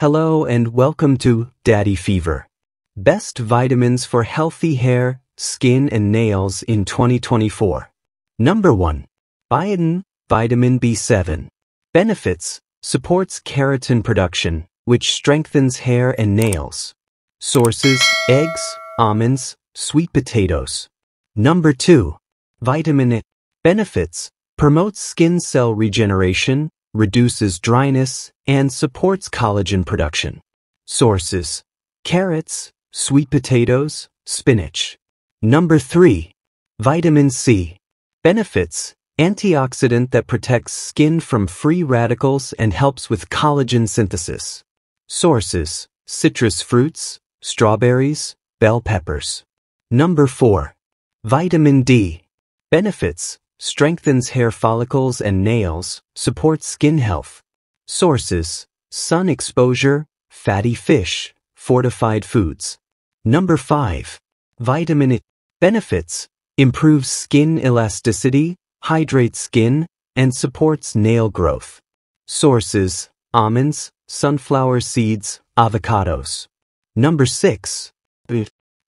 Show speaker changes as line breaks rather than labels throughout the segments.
Hello and welcome to Daddy Fever. Best vitamins for healthy hair, skin, and nails in 2024. Number 1. Biotin, vitamin B7. Benefits, supports keratin production, which strengthens hair and nails. Sources, eggs, almonds, sweet potatoes. Number 2. Vitamin A. Benefits, promotes skin cell regeneration, reduces dryness, and supports collagen production. Sources, carrots, sweet potatoes, spinach. Number 3. Vitamin C. Benefits, antioxidant that protects skin from free radicals and helps with collagen synthesis. Sources, citrus fruits, strawberries, bell peppers. Number 4. Vitamin D. Benefits, strengthens hair follicles and nails, supports skin health. Sources, sun exposure, fatty fish, fortified foods. Number 5. Vitamin E. Benefits, improves skin elasticity, hydrates skin, and supports nail growth. Sources, almonds, sunflower seeds, avocados. Number 6.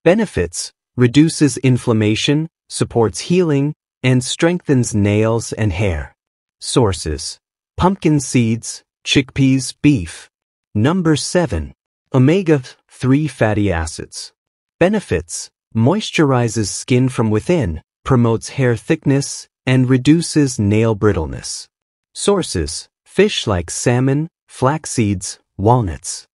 Benefits, reduces inflammation, supports healing, and strengthens nails and hair. Sources, pumpkin seeds, chickpeas, beef. Number 7. Omega-3 fatty acids. Benefits, moisturizes skin from within, promotes hair thickness, and reduces nail brittleness. Sources, fish like salmon, flax seeds, walnuts.